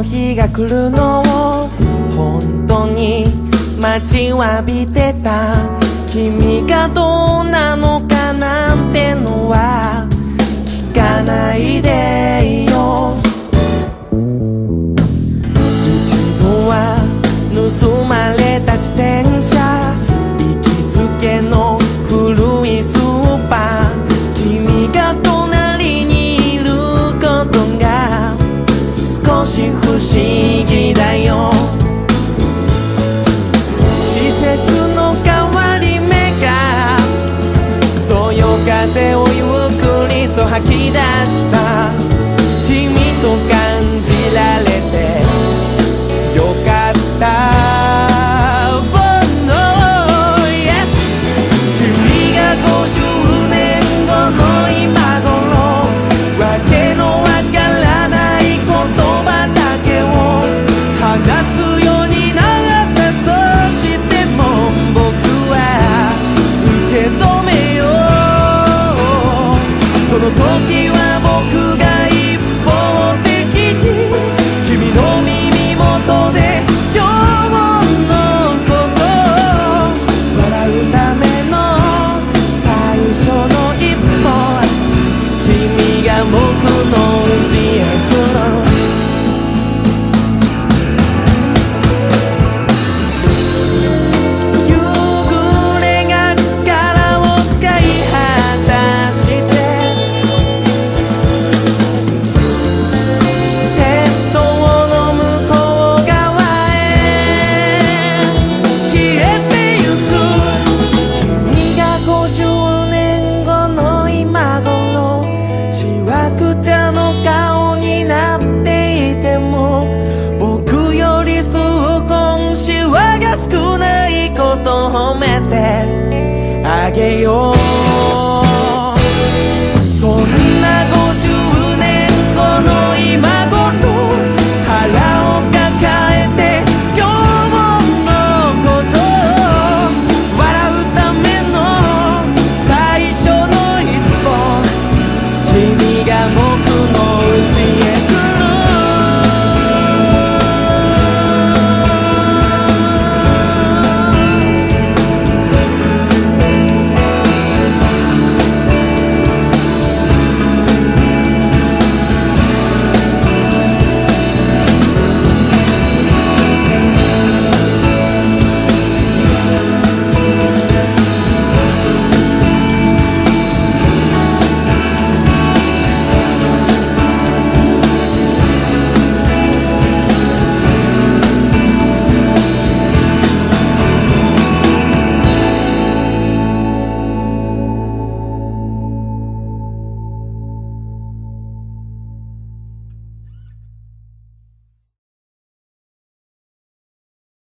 の日が来るのを本当に待ちわびてた。君がどうなのかなんてのは聞かないで。した。君と感じられて。よかった。君が50年後の今頃。わけのわからない言葉だけを。話すようになったとしても。僕は受け止めよう。その時 I get your